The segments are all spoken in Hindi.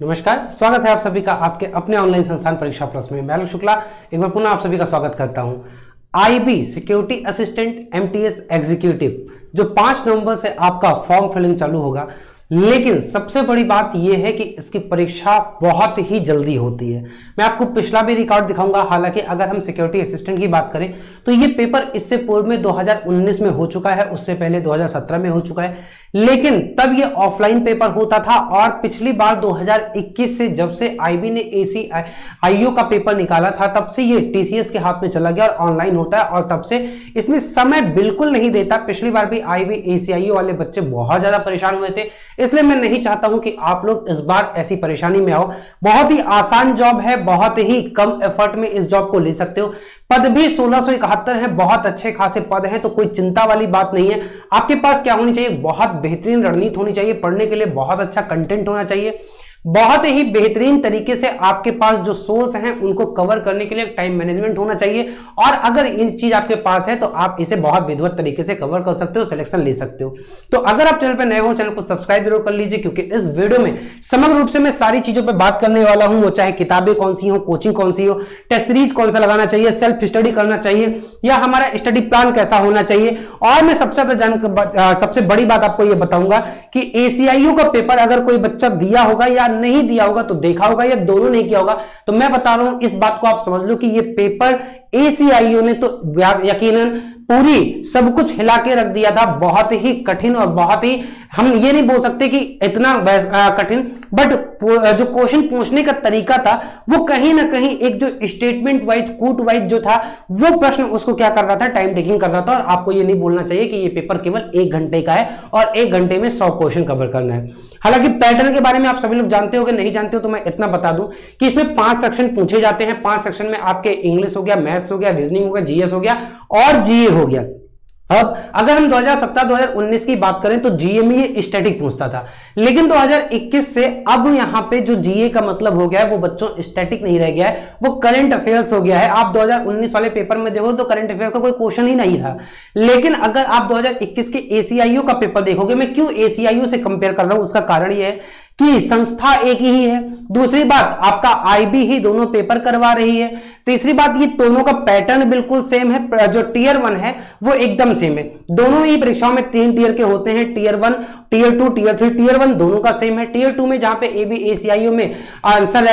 नमस्कार, स्वागत है आप सभी का आपके अपने ऑनलाइन संस्थान परीक्षा प्लस में। मैं शुक्ला, एक बार पुनः आप सभी का स्वागत करता हूँ। IB security assistant MTS executive जो पाँच नवंबर से आपका फॉर्म फिलिंग चालू होगा लेकिन सबसे बड़ी बात यह है कि इसकी परीक्षा बहुत ही जल्दी होती है। मैं आपको पिछला भी रिकॉर्ड दिखाऊँगा, हालाँकि अगर हम सिक्योरिटी असिस्टेंट की बात करें तो ये पेपर इससे पूर्व में 2019 में हो चुका है, उससे पहले 2017 में हो चुका है। लेकिन तब ये ऑफलाइन पेपर होता था और पिछली बार 2021 से जब से आईबी ने एसी आईओ का पेपर निकाला था, तब से ये टीसीएस के हाथ में चला गया और ऑनलाइन होता है और तब से इसमें समय बिल्कुल नहीं देता। पिछली बार भी आईबी एसीआईओ वाले बच्चे बहुत ज़्यादा परेशान हुए थे। इसलिए मैं नहीं चाहता हूँ कि आप लोग इस बार ऐसी परेशानी में आओ। बहुत ही आसान जॉब है, बहुत ही कम एफर्ट में इस जॉब को ले सकते हो। पद भी सोलह है, बहुत अच्छे खासे पद हैं तो कोई चिंता वाली बात नहीं है। आपके पास क्या होनी चाहिए? बहुत बेहतरीन रणनीति होनी चाहिए, पढ़ने के लिए बहुत अच्छा कंटेंट होना चाहिए। बहुत ही बेहतरीन तरीके से आपके पास जो सोर्स हैं, उनको कवर करने के लिए टाइम मैनेजमेंट होना चाहिए। और अगर इन चीज़ आपके पास है तो आप इसे बहुत विधवत तरीके से कवर कर सकते हो सिलेक्शन ले सकते हो। तो अगर आप चैनल पर नए हो, चैनल को सब्सक्राइब ज़रूर कर लीजिए, क्योंकि इस वीडियो में समग्र रूप से मैं सारी चीज़ों पर बात करने वाला हूँ। वो चाहे किताबें कौन सी हो कोचिंग कौन सी हो टेस्ट सीरीज़ कौन सा लगाना चाहिए सेल्फ स्टडी करना चाहिए, या हमारा स्टडी प्लान कैसा होना चाहिए। और मैं सबसे सबसे बड़ी बात आपको यह बताऊँगा कि एसीआईयू का पेपर अगर कोई बच्चा दिया होगा या नहीं दिया होगा तो देखा होगा या दोनों नहीं किया होगा। तो मैं बता रहा हूँ, इस बात को आप समझ लो कि ये पेपर एसीआईओ ने तो यकीनन पूरी सब कुछ हिला के रख दिया था। बहुत ही कठिन और बहुत ही, हम ये नहीं बोल सकते कि इतना कठिन बट जो क्वेश्चन पूछने का तरीका था, वो कहीं ना कहीं एक जो स्टेटमेंट वाइज कूट वाइज जो था, वो प्रश्न उसको क्या कर रहा था? टाइम टेकिंग कर रहा था और आपको ये नहीं बोलना चाहिए कि ये पेपर केवल एक घंटे का है और एक घंटे में सौ क्वेश्चन कवर करना है। हालाँकि पैटर्न के बारे में आप सभी लोग जानते हो नहीं जानते हो तो मैं इतना बता दूँ कि इसमें पाँच सेक्शन पूछे जाते हैं। पाँच सेक्शन में आपके इंग्लिश हो गया मैथ्स हो गया रीजनिंग हो गया जीएस हो गया और जीए हो गया। अब अगर हम 2017-2019 की बात करें तो जीए में ये स्टैटिक पूछता था। लेकिन 2021 से अब यहाँ पे जो जीए का मतलब हो गया है, वो बच्चों स्टैटिक नहीं रह गया है, वो करंट अफेयर्स हो गया है। आप 2019 वाले पेपर में देखो तो करंट अफेयर्स का कोई क्वेश्चन ही नहीं था। लेकिन अगर आप 2021 के एसीआईओ का पेपर देखोगे, मैं क्यों एसीआईओ से कंपेयर कर रहा हूँ, उसका कारण ये है कि संस्था एक ही है। दूसरी बात, आपका आईबी ही दोनों पेपर करवा रही है। तीसरी बात, ये दोनों का पैटर्न बिल्कुल सेम है, जो टीयर वन है, वो एकदम सेम है। दोनों ही परीक्षाओं में तीन टीयर के होते हैं tier one tier two tier three tier one दोनों का सेम है। टीयर टू में जहाँ पे ए बी एसीआईओ में आंसर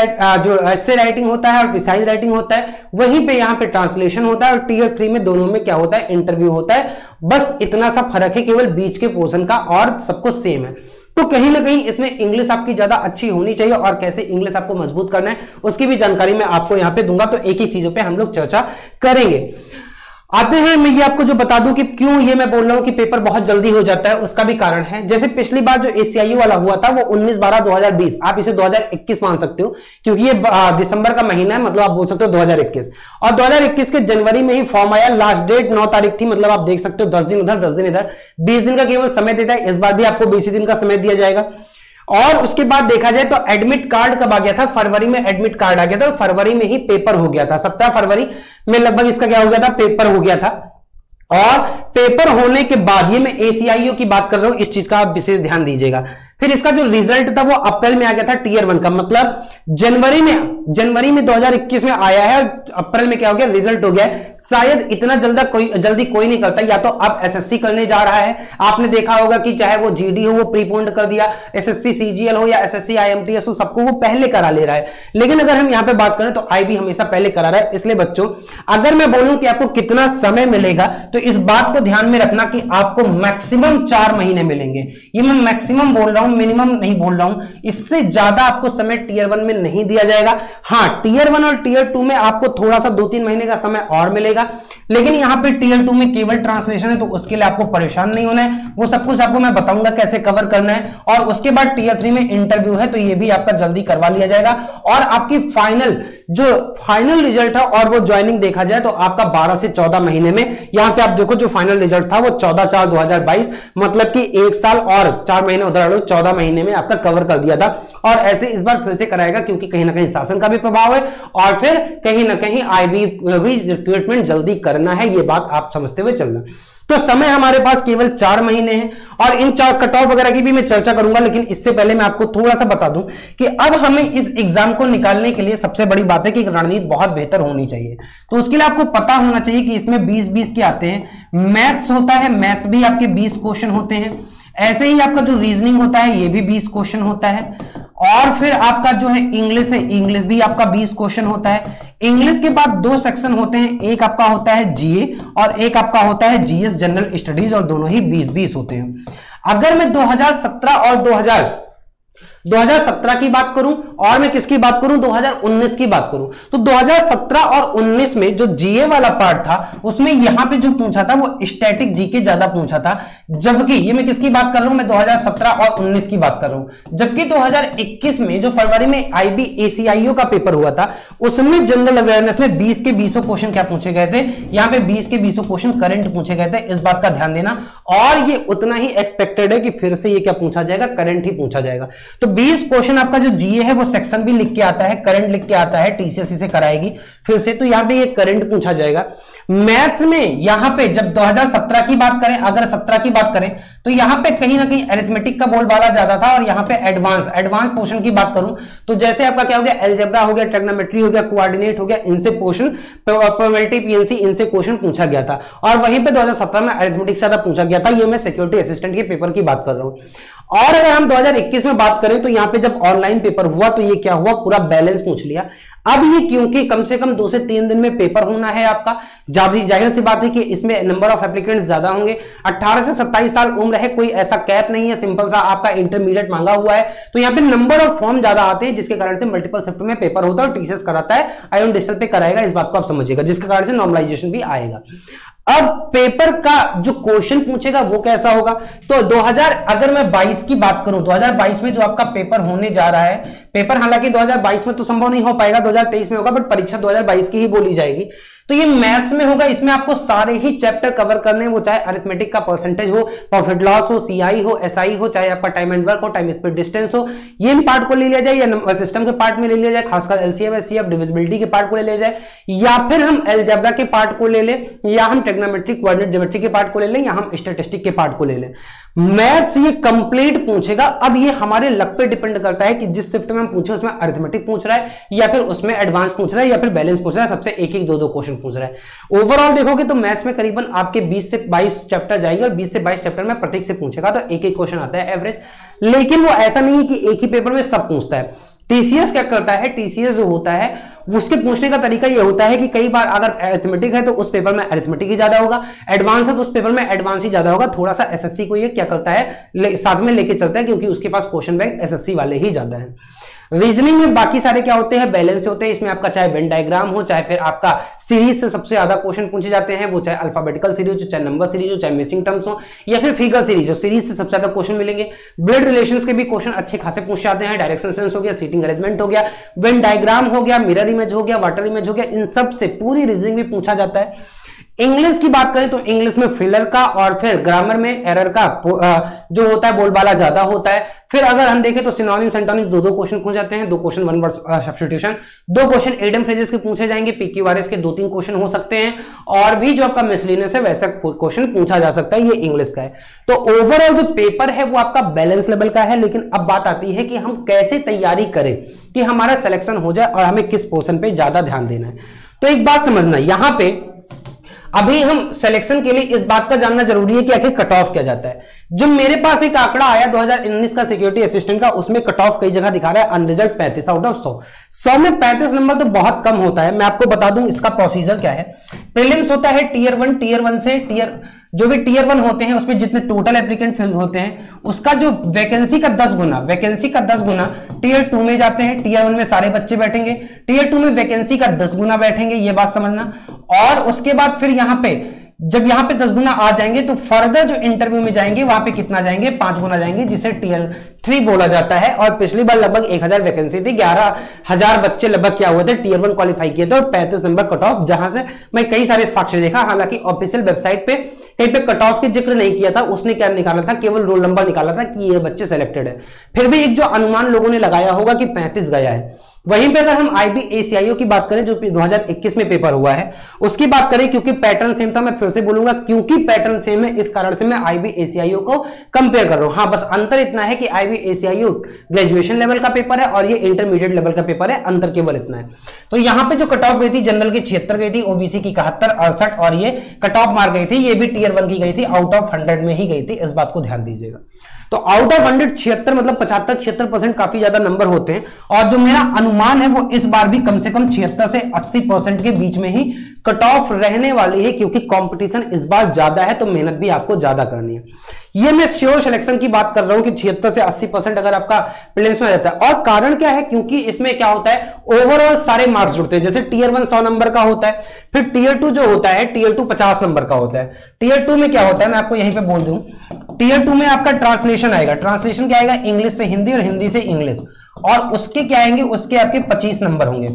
जो ऐसे राइटिंग होता है और प्रिसाइज राइटिंग होता है, वहीं पे यहाँ पे ट्रांसलेशन होता है और टीयर थ्री में दोनों में क्या होता है इंटरव्यू होता है। बस इतना सा फ़र्क है, केवल बीच के पोर्सन का और सबको सेम है। तो कहीं ना कहीं इसमें इंग्लिश आपकी ज़्यादा अच्छी होनी चाहिए और कैसे इंग्लिश आपको मज़बूत करना है, उसकी भी जानकारी मैं आपको यहाँ पे दूँगा। तो एक ही चीज़ों पर हम लोग चर्चा करेंगे। आते हैं, मैं ये आपको जो बता दूँ कि क्यों ये मैं बोल रहा हूँ कि पेपर बहुत जल्दी हो जाता है, उसका भी कारण है। जैसे पिछली बार जो एसीआईयू वाला हुआ था, वो 19 बारह 2020 आप इसे 2021 मान सकते हो, क्योंकि ये दिसंबर का महीना है मतलब आप बोल सकते हो 2021 और 2021 के जनवरी में ही फॉर्म आया, लास्ट डेट नौ तारीख थी मतलब आप देख सकते हो, दस दिन उधर, दस दिन इधर। बीस दिन का केवल समय देता है, इस बार भी आपको बीस दिन का समय दिया जाएगा। और उसके बाद देखा जाए तो एडमिट कार्ड कब आ गया था? फरवरी में एडमिट कार्ड आ गया था फरवरी में ही पेपर हो गया था। सप्ताह फरवरी में लगभग इसका क्या हो गया था? पेपर हो गया था। और पेपर होने के बाद, ये मैं एसीआईओ की बात कर रहा हूँ, इस चीज़ का आप विशेष ध्यान दीजिएगा। फिर इसका जो रिज़ल्ट था वो अप्रैल में आ गया था टीयर वन का। मतलब जनवरी में जनवरी में 2021 में आया है अप्रैल में क्या हो गया? रिज़ल्ट हो गया शायद इतना जल्दा कोई, जल्दी कोई नहीं करता। या तो अब एसएससी करने जा रहा है। आपने देखा होगा कि चाहे वो जीडी हो, वो प्रीपोन्ड कर दिया। एसएससी सीजीएल हो या एसएससी आईएमटीएस हो, सबको वो पहले करा ले रहा है। लेकिन अगर हम यहाँ पे बात करें तो आईबी हमेशा पहले करा रहा है। इसलिए बच्चों, अगर मैं बोलूँ कि आपको कितना समय मिलेगा तो इस बात को ध्यान में रखना कि आपको मैक्सिमम चार महीने मिलेंगे। ये मैं मैक्सिमम बोल रहा हूँ मिनिमम नहीं बोल रहा हूँ। इससे ज़्यादा आपको समय टीयर वन में नहीं दिया जाएगा। हाँ टीयर वन और टीयर टू में आपको थोड़ा सा दो तीन महीने का समय और मिलेगा। लेकिन यहाँ पे टीयर टू में केवल ट्रांसलेशन है तो उसके लिए आपको परेशान नहीं होना है। वो सब कुछ आपको मैं बताऊँगा कैसे कवर करना है। और उसके बाद टीयर थ्री में इंटरव्यू है तो ये भी आपका जल्दी करवा लिया जाएगा। और आपकी फाइनल जो फाइनल रिज़ल्ट है और वो ज्वाइनिंग देखा जाए तो आपका 12 से 14 महीने में, यहाँ पे आप देखो जो फाइनल रिज़ल्ट था, वो 14 चार 2022 मतलब कि एक साल और चार महीने उधर चौदह महीने में आपका कवर कर दिया था। और ऐसे इस बार फिर से कराएगा क्योंकि कहीं ना कहीं शासन का भी प्रभाव है और फिर कहीं ना कहीं आईबी भी रिक्रूटमेंट जल्दी करना है, ये बात आप समझते हुए चलना। तो समय हमारे पास केवल चार महीने हैं और इन चार कट ऑफ़ वगैरह की भी मैं चर्चा करूँगा, लेकिन इससे पहले मैं आपको थोड़ा सा बता दूँ कि अब हमें इस एग्ज़ाम को निकालने के लिए सबसे बड़ी बात है कि रणनीति बहुत बेहतर होनी चाहिए। तो उसके लिए आपको पता होना चाहिए कि इसमें 20 20 के आते हैं। मैथ्स होता है, मैथ्स भी आपके 20 क्वेश्चन होते हैं। ऐसे ही आपका जो रीजनिंग होता है, ये भी 20 क्वेश्चन होता है। और फिर आपका जो है इंग्लिश है इंग्लिश भी आपका 20 क्वेश्चन होता है। इंग्लिश के बाद दो सेक्शन होते हैं, एक आपका होता है जीए और एक आपका होता है जीएस जनरल स्टडीज़ और दोनों ही बीस बीस होते हैं। अगर मैं 2017 और 2000 2017 की बात करूँ, और मैं किसकी बात करूँ? 2019 की बात करूँ। तो 2017 और 19 में जो जीए वाला पार्ट था, उसमें यहाँ पे जो पूछा था, वो स्टैटिक जीके ज़्यादा पूछा था। जबकि, ये मैं किसकी बात कर रहा हूँ? मैं 2017 और 19 की बात कर रहा हूँ। जबकि 2021 में जो फरवरी में आईबी एसीआईओ का पेपर हुआ था, उसमें जनरल अवेयरनेस में बीस के बीसों क्वेश्चन क्या पूछे गए थे? यहाँ पे बीस के बीसों क्वेश्चन करंट पूछे गए थे, इस बात का ध्यान देना। और ये उतना ही एक्सपेक्टेड है कि फिर से ये क्या पूछा जाएगा? करंट ही पूछा जाएगा। तो 20 क्वेश्चन आपका जो जीए है, वो सेक्शन भी लिख के आता है करंट लिख के आता है टीसीएस से कराएगी। फिर से तो यहाँ पे ये करंट पूछा जाएगा। मैथ्स में यहाँ पे जब 2017 की बात करें, अगर 17 की बात करें तो यहाँ पे कहीं ना कहीं अरिथमेटिक का बोलबाला ज़्यादा था और यहाँ पे एडवांस एडवांस पोर्शन की बात करूँ तो जैसे आपका क्या हो गया एल्जेब्रा हो गया टेक्नोमेट्री हो गया कोऑर्डिनेट हो गया, इनसे पोर्शन प्रोबेबिलिटी पीएनसी इनसे क्वेश्चन पूछा गया था। और वहीं पे 2017 में अरिथमेटिक ज़्यादा पूछा गया था। ये मैं सिक्योरिटी असिस्टेंट के पेपर की बात कर रहा हूँ। और अगर हम 2021 में बात करें तो यहाँ पे जब ऑनलाइन पेपर हुआ तो ये क्या हुआ? पूरा बैलेंस पूछ लिया। अब ये क्योंकि कम से कम दो से तीन दिन में पेपर होना है आपका ज़ाहिर सी बात है कि इसमें नंबर ऑफ़ एप्लीकेंट्स ज़्यादा होंगे। 18 से 27 साल उम्र है, कोई ऐसा कैप नहीं है सिंपल सा आपका इंटरमीडिएट मांगा हुआ है। तो यहाँ पे नंबर ऑफ़ फॉर्म ज़्यादा आते हैं, जिसके कारण से मल्टीपल शिफ्ट में पेपर होता है और टीसीएस कराता है। आयोन डिजिटल पे कराएगा, इस बात को आप समझिएगा, जिसके कारण से नॉर्मलाइजेशन भी आएगा। अब पेपर का जो क्वेश्चन पूछेगा, वो कैसा होगा? तो 2000 अगर मैं 22 की बात करूँ 2022 में जो आपका पेपर होने जा रहा है पेपर, हालाँकि 2022 में तो संभव नहीं हो पाएगा 2023 में होगा बट परीक्षा 2022 की ही बोली जाएगी। तो ये मैथ्स में होगा, इसमें आपको सारे ही चैप्टर कवर करने वो चाहे अरिथमेटिक का परसेंटेज हो प्रॉफिट लॉस हो सीआई हो एसआई हो, चाहे आपका टाइम एंड वर्क हो टाइम स्पीड डिस्टेंस हो, ये पार्ट को ले लिया जाए, या सिस्टम के पार्ट में ले लिया जाए, खासकर एलसीएम एससीएफ डिविजिबिलिटी के पार्ट को ले लिया जाए, या फिर हम एलजेब्रा के पार्ट को ले लें, या हम टेक्नोमेट्रिक कोऑर्डिनेट ज्योमेट्री के पार्ट को ले लें, या हम स्टेटिस्टिक के पार्ट को ले लें। मैथ्स ये कंप्लीट पूछेगा। अब ये हमारे लक पे डिपेंड करता है कि जिस शिफ्ट में हम पूछे, उसमें अर्थमेटिक पूछ रहा है या फिर उसमें एडवांस पूछ रहा है या फिर बैलेंस पूछ रहा है, सबसे एक एक दो दो क्वेश्चन पूछ रहा है। ओवरऑल देखोगे तो मैथ्स में करीबन आपके 20 से 22 चैप्टर जाएँगे और 20 से 22 चैप्टर में प्रत्येक से पूछेगा तो एक एक क्वेश्चन आता है एवरेज लेकिन वो ऐसा नहीं है कि एक ही पेपर में सब पूछता है। टीसीएस क्या करता है? टीसीएस जो होता है, उसके पूछने का तरीका यह होता है कि कई बार अगर एरिथमेटिक है तो उस पेपर में एरिथमेटिक ही ज़्यादा होगा। एडवांस है तो उस पेपर में एडवांस ही ज़्यादा होगा। थोड़ा सा एसएससी को ये क्या करता है साथ में लेके चलता है क्योंकि उसके पास क्वेश्चन बैंक एसएससी वाले ही ज़्यादा है। रीजनिंग में बाकी सारे क्या होते हैं? बैलेंस होते हैं। इसमें आपका चाहे वेन डायग्राम हो, चाहे फिर आपका सीरीज़ से सबसे ज़्यादा क्वेश्चन पूछे जाते हैं, वो चाहे अल्फाबेटिकल सीरीज़ हो, चाहे नंबर सीरीज़ हो, चाहे मिसिंग टर्म्स हो, या फिर फिगर सीरीज़ हो सीरीज़ से सबसे ज़्यादा क्वेश्चन मिलेंगे। ब्लड रिलेशन के भी क्वेश्चन अच्छे खासे पूछ जाते हैं। डायरेक्शन सेंस हो गया सीटिंग अरेंजमेंट हो गया वेन डायग्राम हो गया मिरर इमेज हो गया वाटर इमेज हो गया, इन सबसे पूरी रीजनिंग भी पूछा जाता है। इंग्लिश की बात करें तो इंग्लिश में फिलर का और फिर ग्रामर में एरर का जो होता है बोलबाला ज़्यादा होता है। फिर अगर हम देखें तो सिनोनिम सेंटोनिम दो दो क्वेश्चन पूछ जाते हैं। दो क्वेश्चन वन वर्ड सब्सटीट्यूशन दो क्वेश्चन एडम फ्रेजेस के पूछे जाएँगे पीक्यू के दो तीन क्वेश्चन हो सकते हैं। और भी जो आपका मिसलिनियस है, वैसा क्वेश्चन पूछा जा सकता है, ये इंग्लिश का है। तो ओवरऑल जो पेपर है, वो आपका बैलेंस लेवल का है। लेकिन अब बात आती है कि हम कैसे तैयारी करें कि हमारा सिलेक्शन हो जाए और हमें किस पोर्सन पे ज़्यादा ध्यान देना है। तो एक बात समझना यहाँ पे अभी हम सिलेक्शन के लिए इस बात का जानना ज़रूरी है कि आखिर कट ऑफ़ क्या जाता है। जो मेरे पास एक आंकड़ा आया 2019 का सिक्योरिटी असिस्टेंट का, उसमें कट ऑफ़ कई जगह दिखा रहा है अनरिजल्ट पैंतीस आउट ऑफ़ 100 100 में 35 नंबर तो बहुत कम होता है। मैं आपको बता दूँ इसका प्रोसीजर क्या है। प्रीलिम्स होता है टीयर वन टीयर वन से टीयर जो भी टीयर वन होते हैं, उसमें जितने टोटल एप्लीकेंट फिल होते हैं, उसका जो वैकेंसी का दस गुना वैकेंसी का दस गुना टीयर टू में जाते हैं टीयर वन में सारे बच्चे बैठेंगे टीयर टू में वैकेंसी का दस गुना बैठेंगे, ये बात समझना। और उसके बाद फिर यहाँ पे जब यहाँ पे दस गुना आ जाएँगे तो फर्दर जो इंटरव्यू में जाएँगे, वहाँ पे कितना जाएँगे? पाँच गुना जाएँगे, जिसे टीयर थ्री बोला जाता है। और पिछली बार लगभग एक हज़ार वैकेंसी थी, ग्यारह हज़ार बच्चे लगभग क्या हुए थे? टीयर वन क्वालिफाई किए थे और पैंतीस नंबर कट ऑफ़ जहाँ से मैं कई सारे साक्ष्य देखा। हालाँकि ऑफिशियल वेबसाइट पे कहीं पे कट ऑफ़ की ज़िक्र नहीं किया था, उसने क्या निकाला था? केवल रोल नंबर निकाला था कि ये बच्चे सेलेक्टेड है। फिर भी एक जो अनुमान लोगों ने लगाया होगा कि पैंतीस गया है। वहीं पे अगर हम आईबी एसीआईओ की बात करें, जो 2021 में पेपर हुआ है, उसकी बात करें, क्योंकि पैटर्न सेम था, मैं फिर से बोलूँगा, क्योंकि पैटर्न सेम है, इस कारण से मैं आईबी एसीआईओ को कंपेयर कर रहा हूँ। हाँ बस अंतर इतना है कि आईबी एसीआईओ ग्रेजुएशन लेवल का पेपर है और ये इंटरमीडिएट लेवल का पेपर है, अंतर केवल इतना है। तो यहाँ पर जो कट ऑफ़ गई थी जनरल की छिहत्तर गई थी ओबीसी की इकहत्तर, अड़सठ, और ये कट ऑफ़ मार गई थी, ये भी टीयर वन की गई थी आउट ऑफ़ हंड्रेड में ही गई थी, इस बात को ध्यान दीजिएगा। तो आउट ऑफ़ हंड्रेड छिहत्तर मतलब पचहत्तर, छिहत्तर परसेंट काफ़ी ज़्यादा नंबर होते हैं। और जो मेरा अनुमान है, वो इस बार भी कम से कम छिहत्तर से अस्सी परसेंट के बीच में ही कट ऑफ़ रहने वाली है, क्योंकि कंपटीशन इस बार ज़्यादा है तो मेहनत भी आपको ज़्यादा करनी है। ये मैं श्योर सिलेक्शन की बात कर रहा हूँ कि छिहत्तर से अस्सी परसेंट अगर आपका प्रिलिम्स में रहता है। और कारण क्या है? क्योंकि इसमें क्या होता है? ओवरऑल सारे मार्क्स जुड़ते हैं। जैसे टीयर वन सौ नंबर का होता है, फिर टीयर टू जो होता है टीयर टू पचास नंबर का होता है। टीयर टू में क्या होता है? मैं आपको यहीं पर बोल दूँ। टीयर टू में आपका ट्रांसलेशन आएगा। ट्रांसलेशन क्या आएगा? इंग्लिश से हिंदी और हिंदी से इंग्लिश। और उसके क्या आएँगे? उसके आपके पच्चीस नंबर होंगे।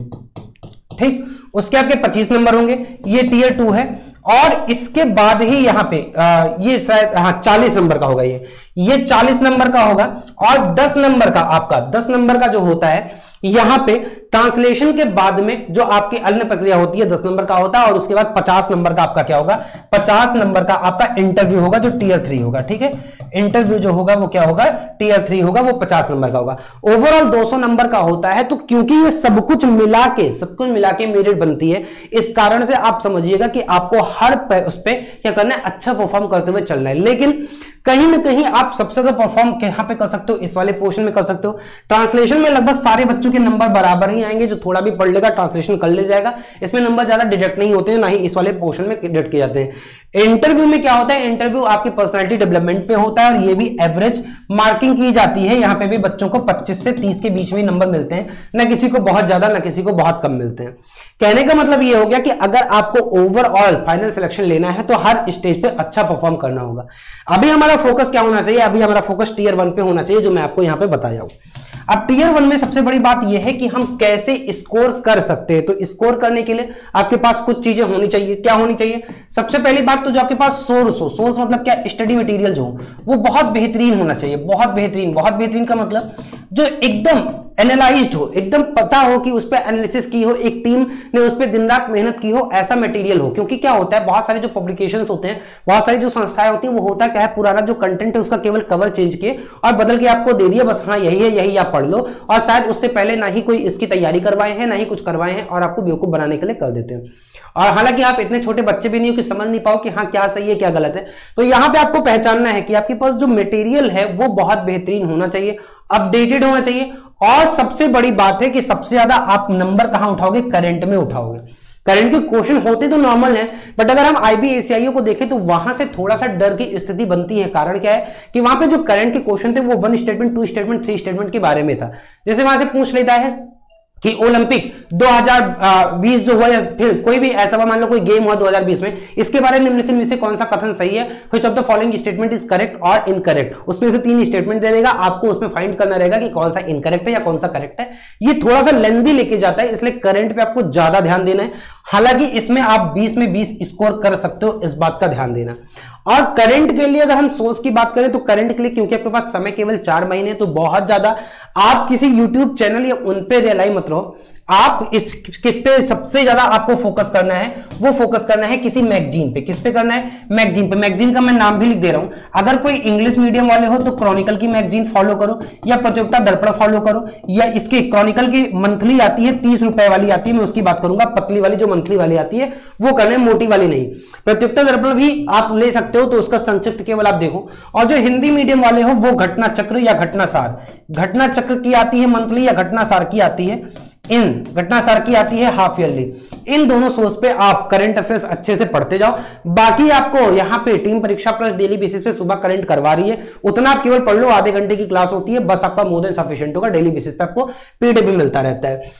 ठीक? उसके आपके 25 नंबर होंगे। ये टीयर टू है। और इसके बाद ही यहाँ पे आ, ये शायद हाँ 40 नंबर का होगा ये। ये 40 नंबर का होगा। और 10 नंबर का आपका 10 नंबर का जो होता है यहाँ पे ट्रांसलेशन के बाद में जो आपकी अन्य प्रक्रिया होती है, दस नंबर का होता है और उसके बाद पचास नंबर का आपका क्या होगा? पचास नंबर का आपका इंटरव्यू होगा, जो टीयर थ्री होगा, ठीक है? इंटरव्यू जो होगा, वो क्या होगा? टीयर थ्री होगा, वो पचास नंबर का होगा। ओवरऑल 200 नंबर का होता है तो क्योंकि ये सब कुछ मिला के, सब कुछ मिला के मेरिट बनती है, इस कारण से आप समझिएगा कि आपको हर उस पर क्या करना है? अच्छा परफॉर्म करते हुए चलना है। लेकिन कहीं ना कहीं आप सबसे ज़्यादा परफॉर्म यहाँ पे कर सकते हो? इस वाले पोर्शन में कर सकते हो। ट्रांसलेशन में लगभग सारे बच्चों के नंबर बराबर ही आएँगे, जो थोड़ा भी पढ़ लेगा ट्रांसलेशन कर ले जाएगा। इसमें नंबर ज़्यादा डिडक्ट नहीं होते हैं, ना ही इस वाले पोर्शन में डिडक्ट किए जाते हैं। इंटरव्यू में क्या होता है? इंटरव्यू आपकी पर्सनालिटी डेवलपमेंट पे होता है और ये भी एवरेज मार्किंग की जाती है। यहाँ पे भी बच्चों को 25 से 30 के बीच में नंबर मिलते हैं। ना किसी को बहुत ज़्यादा, ना किसी को बहुत कम मिलते हैं। कहने का मतलब ये हो गया कि अगर आपको ओवरऑल फाइनल सिलेक्शन लेना है तो हर स्टेज पे अच्छा परफॉर्म करना होगा। अभी हमारा फोकस क्या होना चाहिए? अभी हमारा फोकस टीयर वन पे होना चाहिए, जो मैं आपको यहाँ पे बताया हूँ। अब टीयर वन में सबसे बड़ी बात यह है कि हम कैसे स्कोर कर सकते हैं। तो स्कोर करने के लिए आपके पास कुछ चीज़ें होनी चाहिए। क्या होनी चाहिए? सबसे पहली बात तो जो आपके पास सोर्स हो सोर्स मतलब क्या? स्टडी मटेरियल जो वो बहुत बेहतरीन होना चाहिए, बहुत बेहतरीन बहुत बेहतरीन का मतलब जो एकदम एनालाइज्ड हो, एकदम पता हो कि उस पर एनालिसिस की हो, एक टीम ने उस पर दिन रात मेहनत की हो, ऐसा मटेरियल हो। क्योंकि क्या होता है, बहुत सारे जो पब्लिकेशंस होते हैं, बहुत सारी जो संस्थाएँ होती हैं, वो होता क्या है, पुराना जो कंटेंट है, उसका केवल कवर चेंज किए और बदल के आपको दे दिया, बस हाँ यही है, यही आप पढ़ लो और शायद उससे पहले ना ही कोई इसकी तैयारी करवाए हैं, ना ही कुछ करवाए हैं और आपको बेवकूफ़ बनाने के लिए कर देते हैं। और हालाँकि आप इतने छोटे बच्चे भी नहीं हो कि समझ नहीं पाओ कि हाँ क्या सही है, क्या गलत है। तो यहाँ पे आपको पहचानना है कि आपके पास जो मटेरियल है, वो बहुत बेहतरीन होना चाहिए अपडेटेड होना चाहिए और सबसे बड़ी बात है कि सबसे ज़्यादा आप नंबर कहाँ उठाओगे? करंट में उठाओगे। करंट के क्वेश्चन होते तो नॉर्मल है बट अगर हम आईबीएसआईओ को देखें तो वहाँ से थोड़ा सा डर की स्थिति बनती है। कारण क्या है कि वहाँ पे जो करंट के क्वेश्चन थे वो one statement two statement three statement के बारे में था। जैसे वहाँ से पूछ लेता है कि ओलंपिक 2020 जो हुआ या फिर कोई भी ऐसा मान लो कोई गेम हुआ 2020 में, इसके बारे में निम्नलिखित में से कौन सा कथन सही है? Which of the following statement is correct और इनकरेक्ट उसमें से तीन स्टेटमेंट दे देगा, आपको उसमें फाइंड करना रहेगा कि कौन सा इनकरेक्ट है या कौन सा करेक्ट है। ये थोड़ा सा लेंदी लेके जाता है, इसलिए करंट पे आपको ज़्यादा ध्यान देना है। हालाँकि इसमें आप 20 में 20 स्कोर कर सकते हो, इस बात का ध्यान देना। और करंट के लिए अगर हम सोर्स की बात करें तो करंट के लिए क्योंकि आपके पास समय केवल चार महीने तो बहुत ज़्यादा आप किसी यूट्यूब चैनल या उन पे रिलाई मत रहो। आप इस किस पे सबसे ज़्यादा आपको फोकस करना है, वो फोकस करना है किसी मैगजीन पे। किस पे करना है? मैगजीन पे। मैगजीन का मैं नाम भी लिख दे रहा हूँ। अगर कोई इंग्लिश मीडियम वाले हो तो क्रॉनिकल की मैगजीन फॉलो करो, या प्रतियोगिता दर्पण फॉलो करो, या इसकी क्रॉनिकल की मंथली आती है, तीस रुपए वाली आती है, मैं उसकी बात करूँगा, पतली वाली जो मंथली वाली आती है, वो करना है, मोटी वाली नहीं। प्रतियोगिता दर्पण भी आप ले सकते हो तो उसका संक्षिप्त केवल आप देखो। और जो हिंदी मीडियम वाले हो, वो घटना चक्र या घटना सार घटना चक्र की आती है मंथली या घटना सार की आती है। इन घटना सार की आती है हाफ़ ईयरली इन दोनों सोर्स पे आप करंट अफेयर्स अच्छे से पढ़ते जाओ। बाकी आपको यहाँ पे टीम परीक्षा प्लस डेली बेसिस पे सुबह करंट करवा रही है। उतना आप केवल पढ़ लो, आधे घंटे की क्लास होती है, बस आपका मोर देन सफिशियंट होगा। डेली बेसिस पे आपको पीडीबी मिलता रहता है।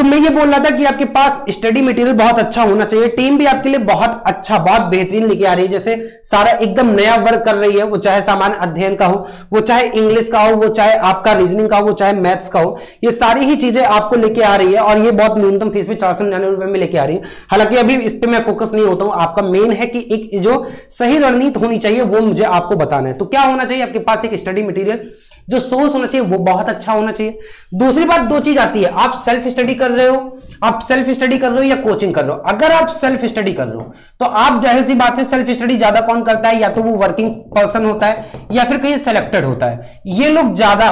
तो मैं ये बोल रहा था कि आपके पास स्टडी मटेरियल बहुत अच्छा होना चाहिए। टीम भी आपके लिए बहुत अच्छा बहुत बेहतरीन लेके आ रही है। जैसे सारा एकदम नया वर्क कर रही है, वो चाहे सामान्य अध्ययन का हो, वो चाहे इंग्लिश का हो, वो चाहे आपका रीजनिंग का हो, वो चाहे मैथ्स का हो, ये सारी ही चीज़ें आपको लेके आ रही है और ये बहुत न्यूनतम फ़ीस में चार सौ निन्यानवे रुपए में लेके आ रही है। हालाँकि अभी इस पर मैं फोकस नहीं होता हूँ। आपका मेन है कि एक जो सही रणनीति होनी चाहिए, वो मुझे आपको बताना है। तो क्या होना चाहिए? आपके पास एक स्टडी मटीरियल जो सोर्स होना चाहिए, वो बहुत अच्छा होना चाहिए। दूसरी बात, दो चीज़ आती है। आप सेल्फ स्टडी कर रहे हो, आप सेल्फ स्टडी कर रहे हो या कोचिंग कर रहे हो। अगर आप सेल्फ स्टडी कर रहे हो तो आप ज़ाहिर सी बात है सेल्फ स्टडी ज़्यादा कौन करता है? या तो वो वर्किंग पर्सन होता है, या फिर कहीं सेलेक्टेड होता है। ये लोग ज़्यादा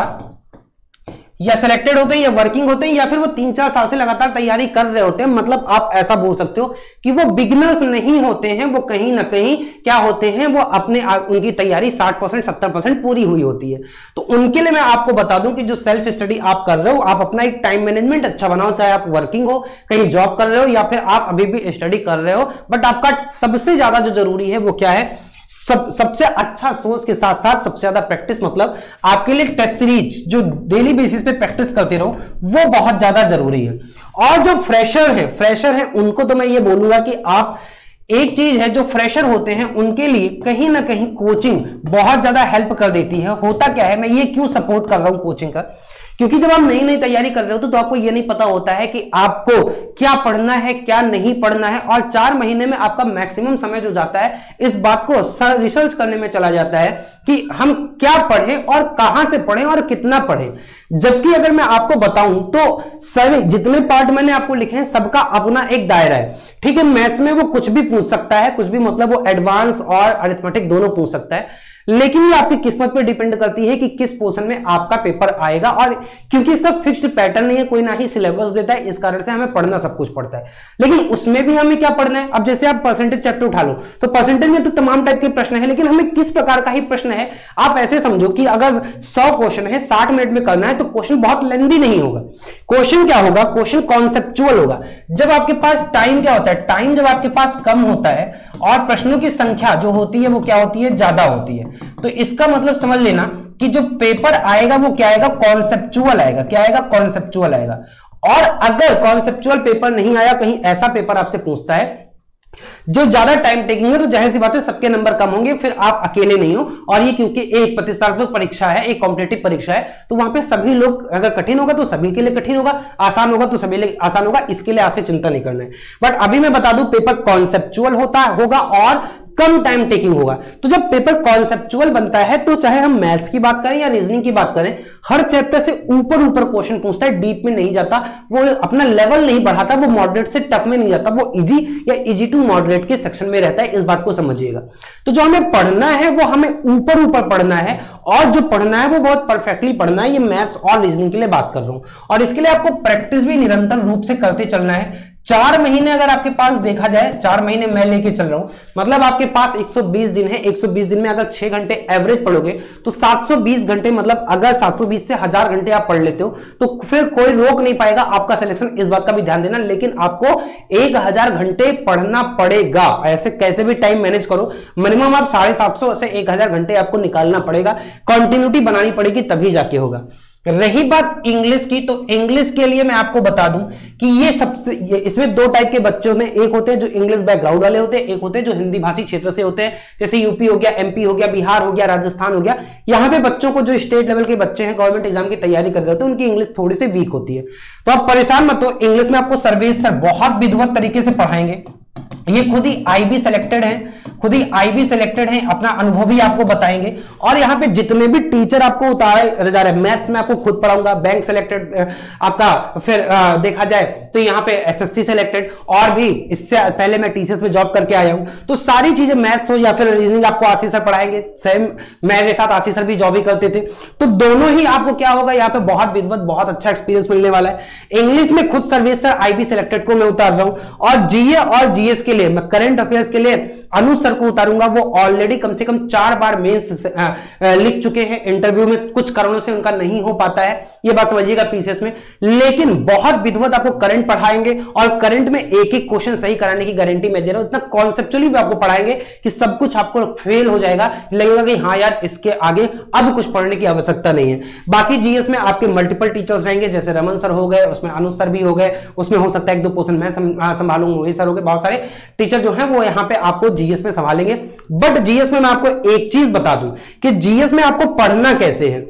या सिलेक्टेड होते हैं, या वर्किंग होते हैं, या फिर वो तीन चार साल से लगातार तैयारी कर रहे होते हैं मतलब आप ऐसा बोल सकते हो कि वो बिगनर्स नहीं होते हैं, वो कहीं ना कहीं क्या होते हैं, वो अपने उनकी तैयारी 60 परसेंट, सत्तर परसेंट पूरी हुई होती है। तो उनके लिए मैं आपको बता दूँ कि जो सेल्फ स्टडी आप कर रहे हो, आप अपना एक टाइम मैनेजमेंट अच्छा बनाओ, चाहे आप वर्किंग हो, कहीं जॉब कर रहे हो, या फिर आप अभी भी स्टडी कर रहे हो बट आपका सबसे ज़्यादा जो ज़रूरी है वो क्या है? सब, सबसे अच्छा सोर्स के साथ साथ सबसे ज़्यादा प्रैक्टिस मतलब आपके लिए टेस्ट सीरीज़ जो डेली बेसिस पे प्रैक्टिस करते रहो, वो बहुत ज़्यादा ज़रूरी है। और जो फ्रेशर है फ्रेशर है, उनको तो मैं ये बोलूँगा कि आप एक चीज़ है जो फ्रेशर होते हैं, उनके लिए कहीं ना कहीं कोचिंग बहुत ज़्यादा हेल्प कर देती है। होता क्या है, मैं ये क्यों सपोर्ट कर रहा हूँ कोचिंग का? क्योंकि जब आप नई नई तैयारी कर रहे हो तो, तो आपको यह नहीं पता होता है कि आपको क्या पढ़ना है क्या नहीं पढ़ना है और चार महीने में आपका मैक्सिमम समय जो जाता है इस बात को रिसर्च करने में चला जाता है कि हम क्या पढ़ें और कहाँ से पढ़ें और कितना पढ़ें। जबकि अगर मैं आपको बताऊँ तो सभी जितने पार्ट मैंने आपको लिखे हैं सबका अपना एक दायरा है। ठीक है मैथ्स में वो कुछ भी पूछ सकता है कुछ भी मतलब वो एडवांस और अरिथमेटिक दोनों पूछ सकता है। लेकिन ये आपकी किस्मत पे डिपेंड करती है कि किस पोर्शन में आपका पेपर आएगा और क्योंकि इसका फिक्स्ड पैटर्न नहीं है, कोई ना ही सिलेबस देता है, इस कारण से हमें पढ़ना सब कुछ पड़ता है। लेकिन उसमें भी हमें क्या पढ़ना है? अब जैसे आप परसेंटेज चैप्टर उठा लो तो परसेंटेज में तो तमाम टाइप के प्रश्न है, लेकिन हमें किस प्रकार का ही प्रश्न है? आप ऐसे समझो कि अगर सौ क्वेश्चन है, साठ मिनट में करना है तो क्वेश्चन बहुत लेंदी नहीं होगा। क्वेश्चन क्या होगा? क्वेश्चन कॉन्सेप्चुअल होगा। जब आपके पास टाइम क्या होता है? टाइम जब आपके पास कम होता है, और प्रश्नों की संख्या जो होती है, वो क्या होती है? ज़्यादा होती है। तो इसका मतलब समझ लेना कि जो पेपर आएगा वो क्या आएगा? कॉन्सेप्चुअल आएगा। क्या आएगा? कॉन्सेप्चुअल आएगा। और अगर कॉन्सेप्चुअल पेपर नहीं आया, कहीं ऐसा पेपर आपसे पूछता है, जो ज़्यादा टाइम टेकिंग है तो ज़ाहिर सी बात है सबके नंबर कम होंगे, फिर आप अकेले नहीं हो। और ये क्योंकि एक प्रतिस्पर्धात्मक परीक्षा है, एक कॉम्पिटेटिव परीक्षा है तो वहाँ पे सभी लोग अगर कठिन होगा तो सभी के लिए कठिन होगा। आसान होगा तो सभी लिए आसान होगा। इसके लिए आपसे चिंता नहीं करना है। बट अभी मैं बता दूँ पेपर कॉन्सेप्चुअल होता होगा और कम टाइम टेकिंग होगा। तो जब पेपर कॉन्सेप्चुअल बनता है तो चाहे हम मैथ्स की बात करें या रीजनिंग की बात करें, हर चैप्टर से ऊपर ऊपर क्वेश्चन पूछता है डीप में नहीं जाता, वो अपना लेवल नहीं बढ़ाता, वो मॉडरेट से टफ में नहीं जाता, वो इजी या इजी टू मॉडरेट के सेक्शन में रहता है, इस बात को समझिएगा। तो जो हमें पढ़ना है, वो हमें ऊपर ऊपर पढ़ना है, और जो पढ़ना है, वो बहुत परफेक्टली पढ़ना है। ये मैथ्स और रीजनिंग के लिए बात कर रहा हूँ। और इसके लिए आपको प्रैक्टिस भी निरंतर रूप से करते चलना है। चार महीने अगर आपके पास देखा जाए, चार महीने मैं लेके चल रहा हूँ मतलब आपके पास 120 दिन है 120 दिन में अगर छह घंटे एवरेज पढ़ोगे तो 720 घंटे मतलब अगर 720 से हज़ार घंटे आप पढ़ लेते हो तो फिर कोई रोक नहीं पाएगा आपका सिलेक्शन इस बात का भी ध्यान देना, लेकिन आपको एक हज़ार घंटे पढ़ना पड़ेगा। ऐसे कैसे भी टाइम मैनेज करो मिनिमम आप साढ़े सौ एक हज़ार घंटे आपको निकालना पड़ेगा कंटिन्यूटी बनानी पड़ेगी, तभी जाके होगा। रही बात इंग्लिश की तो इंग्लिश के लिए मैं आपको बता दूँ कि ये सबसे, ये इसमें दो टाइप के बच्चे हैं एक होते हैं जो इंग्लिश बैकग्राउंड वाले होते हैं, एक होते हैं जो हिंदी भाषी क्षेत्र से होते हैं। जैसे यूपी हो गया एमपी हो गया, बिहार हो गया, राजस्थान हो गया। यहाँ पे बच्चों को जो स्टेट लेवल के बच्चे हैं गवर्नमेंट एग्ज़ाम की तैयारी कर रहे होते हैं, उनकी इंग्लिश थोड़ी सी वीक होती है। तो आप परेशान मत हो इंग्लिश में आपको सर्विस सर बहुत विधवत तरीके से पढ़ाएँगे। ये खुद ही आईबी सिलेक्टेड हैं खुद ही आईबी सिलेक्टेड हैं अपना अनुभव भी आपको बताएँगे। और यहाँ पे जितने भी टीचर आपको उतारे जा रहे मैथ्स में आपको खुद पढ़ाऊँगा बैंक सिलेक्टेड आपका फिर आ, देखा जाए तो यहाँ पे एसएससी सिलेक्टेड और भी इससे पहले मैं टीसीएस में जॉब करके आया हूँ। तो सारी चीज़ें मैथ्स हो या फिर रीजनिंग आपको आशीष सर पढ़ाएँगे। सेम मेरे साथ आशीष सर भी जॉब ही करते थे। तो दोनों ही आपको क्या होगा यहाँ पे बहुत विधवत बहुत अच्छा एक्सपीरियंस मिलने वाला है। इंग्लिश में खुद सर्विस सर आईबी सिलेक्टेड को मैं उतार रहा हूँ। और जीए और जीएस के लिए, मैं करंट अफेयर्स के लिए अनुज सर को उतारूँगा। वो ऑलरेडी कम से कम चार बार मेंस लिख चुके हैं। इंटरव्यू में कुछ कारणों से उनका नहीं हो पाता है। ये बात समझिएगा पीसीएस में। लेकिन बहुत विधवत आपको करंट पढ़ाएँगे और करंट में एक एक क्वेश्चन सही कराने की गारंटी मैं दे रहा हूँ। इतना कॉन्सेप्चुअली भी आपको पढ़ाएँगे कि सब कुछ आपको फेल हो जाएगा। लगेगा कि हाँ यार, इसके आगे अब कुछ पढ़ने की आवश्यकता नहीं है। बाकी जीएस में आपके मल्टीपल टीचर्स रहेंगे, जैसे रमन सर हो गए, उसमें अनुज सर भी हो गए, उसमें हो सकता है एक दो क्वेश्चन मैं संभालूँगा। वही सर हो गए, बहुत सारे टीचर जो है वो यहाँ पे आपको जीएस में संभालेंगे। बट जीएस में मैं आपको एक चीज़ बता दूँ कि जीएस में आपको पढ़ना कैसे है।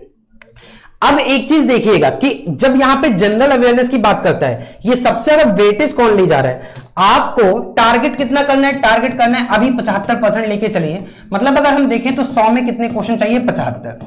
अब एक चीज़ देखिएगा कि जब यहाँ पे जनरल अवेयरनेस की बात करता है, ये सबसे ज़्यादा वेटेज कौन ले जा रहा है? आपको टारगेट कितना करना है? टारगेट करना है अभी पचहत्तर परसेंट लेके चलिए। मतलब अगर हम देखें तो सौ में कितने क्वेश्चन चाहिए? पचहत्तर।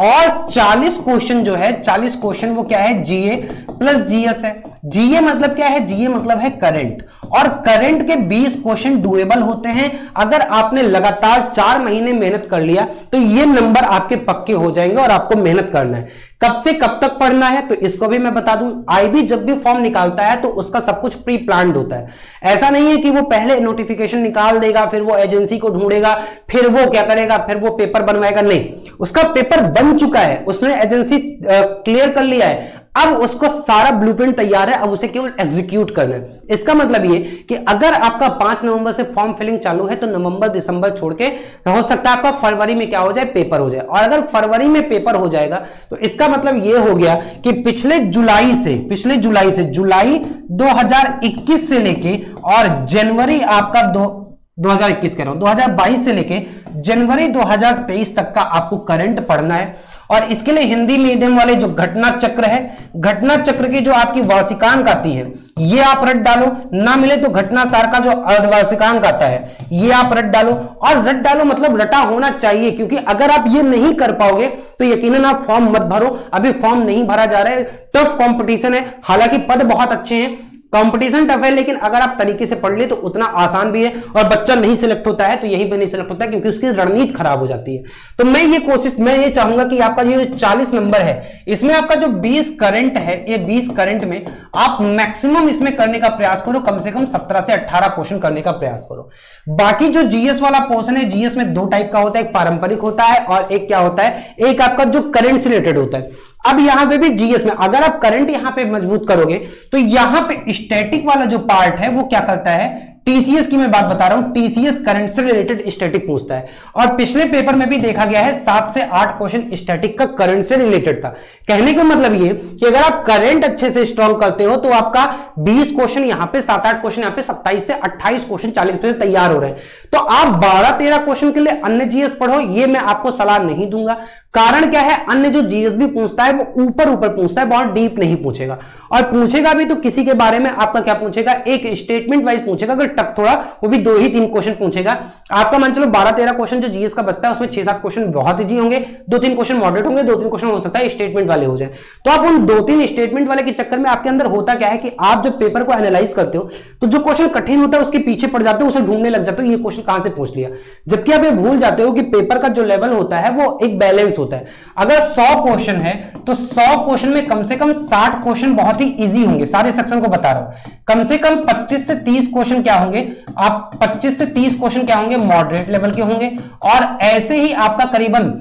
और 40 क्वेश्चन जो है 40 क्वेश्चन वो क्या है? जीए प्लस जीएस है। जीए मतलब क्या है? जीए मतलब है करंट और करंट के 20 क्वेश्चन डुएबल होते हैं। अगर आपने लगातार चार महीने मेहनत कर लिया तो ये नंबर आपके पक्के हो जाएँगे और आपको मेहनत करना है। कब से कब तक पढ़ना है तो इसको भी मैं बता दूँ। आईबी जब भी फॉर्म निकालता है तो उसका सब कुछ प्री प्लान होता है। ऐसा नहीं है कि वो पहले नोटिफिकेशन निकाल देगा, फिर वो एजेंसी को ढूंढेगा, फिर वो क्या करेगा, फिर वो पेपर बनवाएगा। नहीं, उसका पेपर बन चुका है। उसने एजेंसी क्लियर कर लिया है। अब उसको सारा ब्लूप्रिंट तैयार है, अब उसे केवल एग्जीक्यूट करना है? इसका मतलब ये कि अगर आपका पाँच नवंबर से फॉर्म फिलिंग चालू है तो नवंबर, दिसंबर छोड़ के हो सकता है आपका फरवरी में क्या हो जाए पेपर हो जाए। और अगर फरवरी में पेपर हो जाएगा तो इसका मतलब ये हो गया कि पिछले जुलाई से, पिछले जुलाई से, जुलाई 2021 से लेके और जनवरी आपका दो 2021 कह रहा हूँ 2022 से लेके जनवरी 2023 तक का आपको करंट पढ़ना है। और इसके लिए हिंदी मीडियम वाले जो घटना चक्र है, घटना चक्र की जो आपकी वार्षिकांक आती है, ये आप रट डालो। ना मिले तो घटना सार का जो अर्धवार्षिकांक आता है, ये आप रट डालो। और रट डालो मतलब रटा होना चाहिए, क्योंकि अगर आप ये नहीं कर पाओगे तो यकीनन आप फॉर्म मत भरो। अभी फॉर्म नहीं भरा जा रहा है। टफ कंपटीशन है। हालाँकि पद बहुत अच्छे हैं कंपटीशन टफ है, लेकिन अगर आप तरीके से पढ़ ले तो उतना आसान भी है और बच्चा नहीं सिलेक्ट होता है तो यहीं पे नहीं सिलेक्ट होता है, क्योंकि उसकी रणनीति खराब हो जाती है। तो मैं ये कोशिश, मैं ये चाहूँगा कि आपका ये 40 नंबर है, इसमें आपका जो 20 करंट है, ये 20 करंट में आप मैक्सिमम इसमें करने का प्रयास करो, कम से कम 17 से 18 क्वेश्चन करने का प्रयास करो। बाकी जो जीएस वाला पोर्सन है जीएस में दो टाइप का होता है, एक पारंपरिक होता है और एक क्या होता है, एक आपका जो करंट से रिलेटेड होता है। अब यहाँ पे भी जीएस में, अगर आप करंट यहाँ पे मज़बूत करोगे तो यहाँ पे स्टैटिक वाला जो पार्ट है, वो क्या करता है? टीसीएस की मैं बात बता रहा हूँ टीसीएस करंट से रिलेटेड स्टैटिक पूछता है। और पिछले पेपर में भी देखा गया है, सात से आठ क्वेश्चन स्टैटिक का करंट से रिलेटेड था। कहने का मतलब ये कि अगर आप करंट अच्छे से स्ट्रॉन्ग करते हो तो आपका 20 क्वेश्चन यहाँ पे, सात आठ क्वेश्चन यहाँ पे 27 से 28 क्वेश्चन 40 तैयार हो रहे हैं। तो आप 12 13 क्वेश्चन के लिए अन्य जीएस पढ़ो, ये मैं आपको सलाह नहीं दूँगा। कारण क्या है? अन्य जो जीएस भी पूछता है, वो ऊपर ऊपर पूछता है, बहुत डीप नहीं पूछेगा। और पूछेगा भी तो किसी के बारे में आपका क्या पूछेगा? एक स्टेटमेंट वाइज पूछेगा, अगर टफ थोड़ा, वो भी दो ही तीन क्वेश्चन पूछेगा। आपका मान चलो बारह तेरह क्वेश्चन जो जीएस का बचता है, उसमें छह सात क्वेश्चन बहुत ईजी होंगे, दो तीन क्वेश्चन मॉडरेट होंगे, दो तीन क्वेश्चन हो सकता है स्टेटमेंट वाले हो जाए। तो आप उन दो तीन स्टेटमेंट वाले के चक्कर में आपके अंदर होता क्या है कि आप जब पेपर को एनालाइज करते हो तो जो क्वेश्चन कठिन होता है, उसके पीछे पड़ जाते हो, उसे ढूँढने लग जाते हो, ये क्वेश्चन कहाँ से पूछ लिया? जबकि आप ये भूल जाते हो कि पेपर का जो लेवल होता है, वो एक बैलेंस होता है। अगर सौ क्वेश्चन है तो सौ क्वेश्चन में कम से कम साठ क्वेश्चन बहुत ही ईजी होंगे। सारे सेक्शन को बता रहा हूँ। कम से कम 25 से 30 क्वेश्चन क्या होंगे? आप 25 से 30 क्वेश्चन क्या होंगे? मॉडरेट लेवल के होंगे। और ऐसे ही आपका करीबन,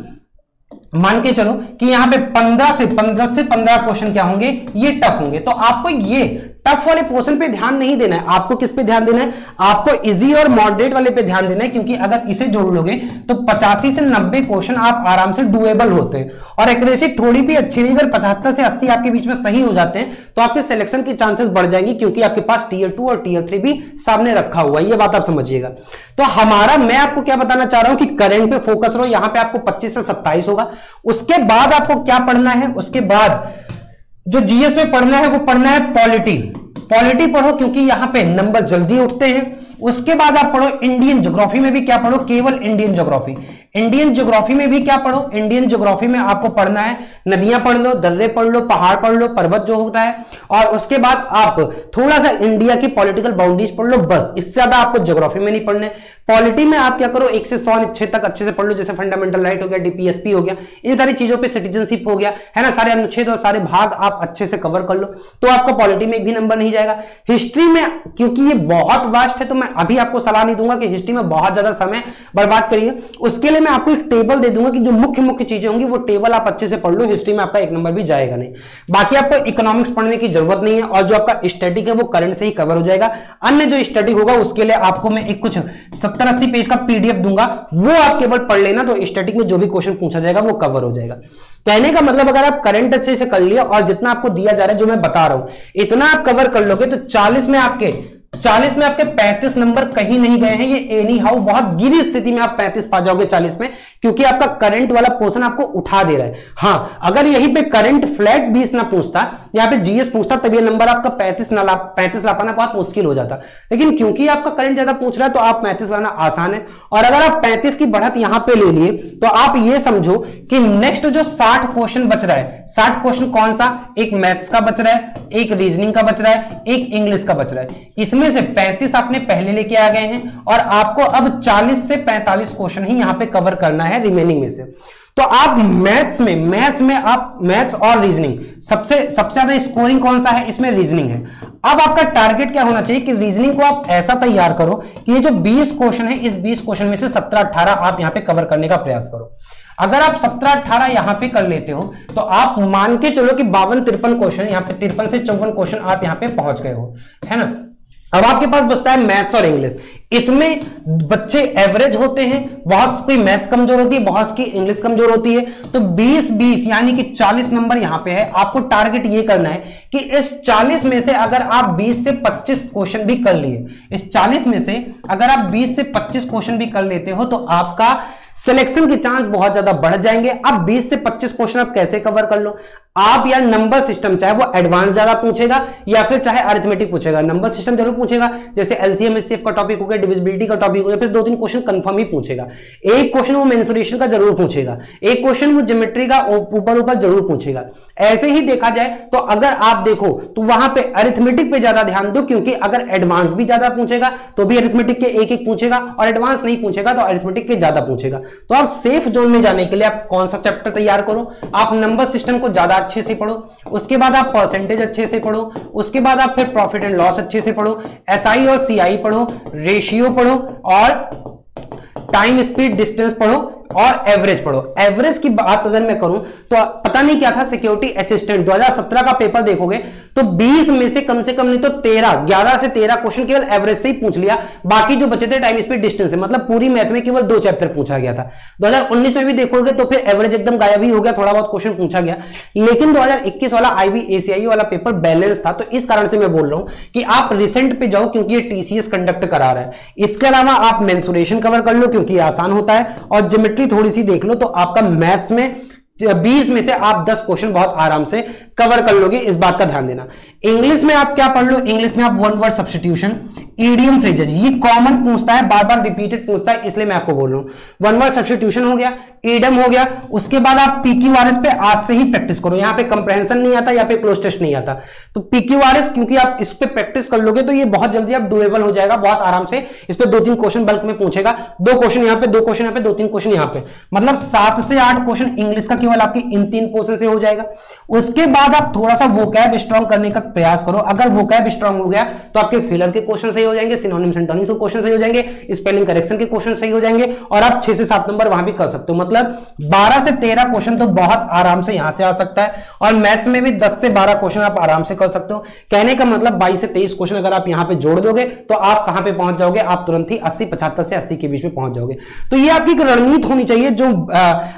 मान के चलो कि यहाँ पे 15 से 15 से 15 क्वेश्चन क्या होंगे? ये टफ होंगे। तो आपको ये टफ वाले पोर्शन पे ध्यान नहीं देना है। आपको किस पे ध्यान देना है? आपको इजी और मॉडरेट वाले पे ध्यान देना है, क्योंकि अगर इसे जोड़ लोगे तो पचासी से नब्बे क्वेश्चन आप आराम से डुएबल होते हैं। और एक्यूरेसी थोड़ी भी अच्छी नहीं, अगर पचहत्तर से अस्सी आपके बीच में सही हो जाते हैं तो आपके सिलेक्शन की चांसेस बढ़ जाएँगी, क्योंकि आपके पास टीयर टू और टीयर थ्री भी सामने रखा हुआ है। ये बात आप समझिएगा। तो हमारा, मैं आपको क्या बताना चाह रहा हूँ कि करंट पे फोकस रहो। यहाँ पे आपको पच्चीस से सत्ताईस होगा। उसके बाद आपको क्या पढ़ना है? उसके बाद जो जीएस में पढ़ना है, वो पढ़ना है पॉलिटी। पॉलिटी पढ़ो क्योंकि यहाँ पे नंबर जल्दी उठते हैं। उसके बाद आप पढ़ो इंडियन ज्योग्राफी में भी क्या पढ़ो? केवल इंडियन ज्योग्राफी। इंडियन ज्योग्राफी में भी क्या पढ़ो? इंडियन ज्योग्राफी में आपको पढ़ना है, नदियाँ पढ़ लो, दर्रे पढ़ लो, पहाड़ पढ़ लो, पर्वत जो होता है, और उसके बाद आप थोड़ा सा इंडिया की पॉलिटिकल बाउंड्रीज पढ़ लो, बस, इससे ज़्यादा आपको ज्योग्राफी में नहीं पढ़ने पॉलिटी में आप क्या करो, एक से सौ छह तक अच्छे से पढ़ लो, जैसे फंडामेंटल राइट हो गया डीपीएसपी हो गया, इन सारी चीज़ों पर सिटीजनशिप हो गया, है ना, सारे अनुच्छेद और सारे भाग आप अच्छे से कवर कर लो तो आपका पॉलिटी में एक भी नंबर नहीं जाएगा। हिस्ट्री में, क्योंकि ये बहुत वास्ट है तो मैं अभी आपको सलाह नहीं दूँगा कि हिस्ट्री में बहुत ज़्यादा समय बर्बाद करिए। उसके लिए मैं आपको एक टेबल दे दूँगा कि जो मुख्य मुख्य चीज़ें होंगी, वो टेबल आप अच्छे से पढ़ लो हिस्ट्री में आपका एक नंबर भी जाएगा नहीं। बाकी आपको इकोनॉमिक्स पढ़ने की ज़रूरत नहीं है और जो आपका स्टैटिक है, वो करंट से ही कवर हो जाएगा। अन्य जो स्टडी होगा, उसके लिए आपको मैं एक कुछ सत्तर अस्सी पेज का पीडीएफ दूँगा। वो आप केवल पढ़ लेना तो स्टैटिक में जो भी क्वेश्चन पूछा जाएगा, वो कवर हो जाएगा। कहने का मतलब अगर आप करंट अच्छे से कर लिया, और जितना आपको दिया जा रहा है, जो मैं बता रहा हूँ, इतना आप कवर कर लोगे तो 40 में आपके 40 में आपके 35 नंबर कहीं नहीं गए हैं, ये एनी हाउ बहुत गिरी स्थिति में आप 35 पा जाओगे 40 में, क्योंकि आपका करंट वाला पोर्शन आपको उठा दे रहा है। हाँ अगर यहीं पे करंट फ्लैट 20 ना पूछता, यहाँ पे जीएस पूछता, तब ये नंबर आपका 35 ना ला पैंतीस ला पाना बहुत मुश्किल हो जाता। लेकिन क्योंकि आपका करंट ज़्यादा पूछ रहा है तो आप पैंतीस लाना आसान है। और अगर आप पैंतीस की बढ़त यहाँ पर ले लिए तो आप ये समझो कि नेक्स्ट जो साठ क्वेश्चन बच रहा है, साठ क्वेश्चन कौन सा? एक मैथ्स का बच रहा है, एक रीजनिंग का बच रहा है, एक इंग्लिश का बच रहा है। इसमें से 35 आपने पहले लेके आ गए हैं और आपको अब 40 से 45 क्वेश्चन ही यहाँ पे कवर करना है रिमेनिंग में से। तो आप मैथ्स में मैथ्स में आप मैथ्स और रीजनिंग सबसे सबसे ज़्यादा स्कोरिंग कौन सा है? इसमें रीजनिंग है। अब आपका टारगेट क्या होना चाहिए कि रीजनिंग को आप ऐसा तैयार करो कि ये जो 20 क्वेश्चन है, इस 20 क्वेश्चन में से 17 18 आप यहाँ पे कवर करने का प्रयास करो। अगर आप 17 18 यहाँ पे कर लेते हो तो आप मान के चलो कि बावन, तिरपन क्वेश्चन यहाँ पे तिरपन से चौवन क्वेश्चन आप यहाँ पे पहुँच गए हो, है ना? अब आपके पास बचता है मैथ्स और इंग्लिश। इसमें बच्चे एवरेज होते हैं, बहुत कोई मैथ्स कमज़ोर होती है, बहुत की इंग्लिश कमज़ोर होती है। तो 20 20 यानी कि 40 नंबर यहाँ पे है। आपको टारगेट ये करना है कि इस 40 में से अगर आप 20 से 25 क्वेश्चन भी कर लिए, इस 40 में से अगर आप 20 से 25 क्वेश्चन भी कर लेते हो तो आपका सिलेक्शन के चांस बहुत ज़्यादा बढ़ जाएँगे। अब 20 से 25 क्वेश्चन आप कैसे कवर कर लो? आप या नंबर सिस्टम चाहे वो एडवांस ज़्यादा पूछेगा या फिर चाहे अर्थमेटिक पूछेगा नंबर सिस्टम ज़रूर पूछेगा। जैसे एलसीएम एससीएफ का टॉपिक हो गया डिविजिबिलिटी का टॉपिक हो गया, फिर दो तीन क्वेश्चन कंफर्म ही पूछेगा। एक क्वेश्चन वो मेंसुरेशन का ज़रूर पूछेगा। एक क्वेश्चन वो ज्योमेट्री का ऊपर ऊपर ज़रूर पूछेगा। ऐसे ही देखा जाए तो अगर आप देखो तो वहाँ पे अरिथमेटिक पे ज़्यादा ध्यान दो, क्योंकि अगर एडवांस भी ज़्यादा पूछेगा तो भी अरिथमेटिक के एक एक पूछेगा, और एडवांस नहीं पूछेगा तो अरिथमेटिक के ज़्यादा पूछेगा। तो आप सेफ़ जोन में जाने के लिए आप कौन सा चैप्टर तैयार करो? आप नंबर सिस्टम को ज़्यादा अच्छे से पढ़ो, उसके बाद आप परसेंटेज अच्छे से पढ़ो, उसके बाद आप फिर प्रॉफिट एंड लॉस अच्छे से पढ़ो एसआई और सीआई पढ़ो रेशियो पढ़ो और टाइम स्पीड डिस्टेंस पढ़ो और एवरेज पढ़ो। एवरेज की बात अगर मैं करूँ तो पता नहीं क्या था सिक्योरिटी असिस्टेंट 2017 का पेपर देखोगे तो 20 में से कम से कम नहीं तो 13 11 से 13 क्वेश्चन केवल एवरेज से ही पूछ लिया। बाकी जो बचे थे टाइम स्पीड डिस्टेंस है। मतलब पूरी मैथ में केवल दो चैप्टर पूछा गया था। 2019 में भी देखोगे तो फिर एवरेज एकदम गायब ही हो गया, थोड़ा बहुत क्वेश्चन पूछा गया। लेकिन दो हज़ार इक्कीस वाला आईबी वाला पेपर बैलेंस था। तो इस कारण से मैं बोल रहा हूँ कि आप रिसेंट पे जाओ, क्योंकि ये टीसीएस कंडक्ट करा रहा है। इसके अलावा आप मेंसुरेशन कवर कर लो, क्योंकि आसान होता है। और जिमेट्री ज्योमेट्री थोड़ी सी देख लो तो आपका मैथ्स में बीस में से आप दस क्वेश्चन बहुत आराम से कवर कर लोगे इस बात का ध्यान देना। इंग्लिश में आप क्या पढ़ लो? इंग्लिश में आप one word substitution idiom phrases ये कॉमन पूछता है बार बार रिपीटेड पूछता है, इसलिए मैं आपको बोल रहा हूँ। वन वर्ड सब्सटीट्यूशन हो गया ईडम हो गया, उसके बाद आप पीक्यूआरएस पे आज से ही प्रैक्टिस करो। यहाँ पे कंप्रहेंशन नहीं आता या पे क्लोज टेस्ट नहीं आता। तो पीक्यूआरएस क्योंकि आप इस पर प्रैक्टिस कर लोगे तो ये बहुत जल्दी आप डुएबल हो जाएगा, बहुत आराम से इस पे दो तीन क्वेश्चन बल्क में पूछेगा। दो क्वेश्चन यहाँ पे, दो क्वेश्चन यहाँ पे दो तीन क्वेश्चन यहाँ पे। मतलब सात से आठ क्वेश्चन इंग्लिश का केवल आपकी इन तीन पोर्सन से हो जाएगा। उसके बाद आप थोड़ा सा वोकैब स्ट्रॉन्ग करने का प्रयास करो। अगर वोकैब स्ट्रॉन्ग हो गया तो आपके फिलर के क्वेश्चन सही हो जाएँगे सिनोनिम्स एंड टर्निंग्स के क्वेश्चन सही हो जाएँगे स्पेलिंग करेक्शन के क्वेश्चन सही हो जाएँगे, और आप छह से सात नंबर वहाँ भी कर सकते हो। मतलब बारह से तेरह क्वेश्चन तो बहुत आराम से यहाँ से आ सकता है, और मैथ्स में भी दस से बारह क्वेश्चन आप आराम से कर सकते हो। कहने का मतलब बाईस से तेईस क्वेश्चन अगर आप यहाँ पे जोड़ दोगे तो आप कहाँ पे पहुँच जाओगे? आप तुरंत ही अस्सी, पचहत्तर से अस्सी के बीच में पहुँच जाओगे। तो ये आपकी एक रणनीति होनी चाहिए जो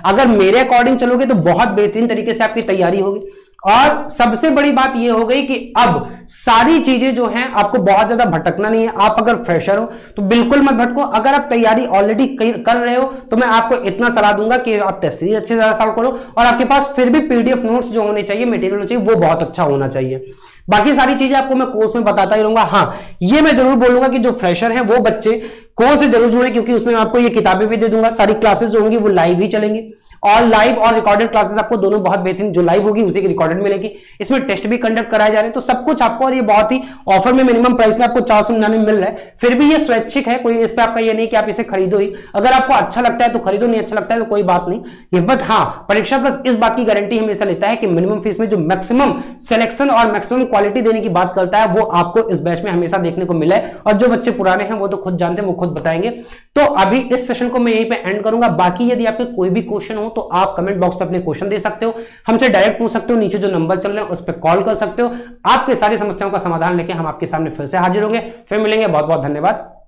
अगर मेरे अकॉर्डिंग चलोगे तो बहुत बेहतरीन तरीके से आपकी तैयारी होगी। और सबसे बड़ी बात यह हो गई कि अब सारी चीज़ें जो हैं, आपको बहुत ज़्यादा भटकना नहीं है। आप अगर फ्रेशर हो तो बिल्कुल मत भटको। अगर आप तैयारी ऑलरेडी कर रहे हो तो मैं आपको इतना सलाह दूँगा कि आप टेस्ट सीरीज़ अच्छे से सॉल्व करो। और आपके पास फिर भी पीडीएफ नोट्स जो होने चाहिए मटेरियल होना चाहिए, वो बहुत अच्छा होना चाहिए। बाकी सारी चीज़ें आपको मैं कोर्स में बताता ही रहूँगा। हाँ ये मैं ज़रूर बोलूँगा कि जो फ्रेशर है, वो बच्चे कोर्स से ज़रूर जुड़े, क्योंकि उसमें आपको ये किताबें भी दे दूँगा, सारी क्लासेस जो होंगी, वो लाइव ही चलेंगी। और लाइव और रिकॉर्डेड क्लासेस आपको दोनों बहुत बेहतरीन, जो लाइव होगी, उसी की रिकॉर्डेड मिलेगी। इसमें टेस्ट भी कंडक्ट कराए जा रहे हैं तो सब कुछ आपको और ये बहुत ही ऑफ़र में मिनिमम प्राइस में आपको चार सौ निन्यानवे मिल रहा है। फिर भी ये स्वैच्छिक है, कोई इस पर आपका ये नहीं कि आप इसे खरीदो ही। अगर आपको अच्छा लगता है तो खरीदो, नहीं अच्छा लगता है तो कोई बात नहीं। ये बट हाँ परीक्षा प्लस इस बात की गारंटी हमेशा लेता है कि मिनिमम फ़ीस में जो मैक्सिमम सिलेक्शन और मैक्सिमम क्वालिटी देने की बात करता है, वो आपको इस बैच में हमेशा देखने को मिला है। और जो बच्चे पुराने हैं, वो तो खुद जानते हैं, वो खुद बताएँगे। तो अभी इस सेशन को मैं यहीं पे एंड करूँगा। बाकी यदि आपके कोई भी क्वेश्चन हो तो आप कमेंट बॉक्स पे अपने क्वेश्चन दे सकते हो। हमसे डायरेक्ट पूछ सकते हो, नीचे जो नंबर चल रहे हैं, उस पर कॉल कर सकते हो। आपके सारी समस्याओं का समाधान लेके हम आपके सामने फिर से हाजिर होंगे। फिर मिलेंगे। बहुत बहुत धन्यवाद।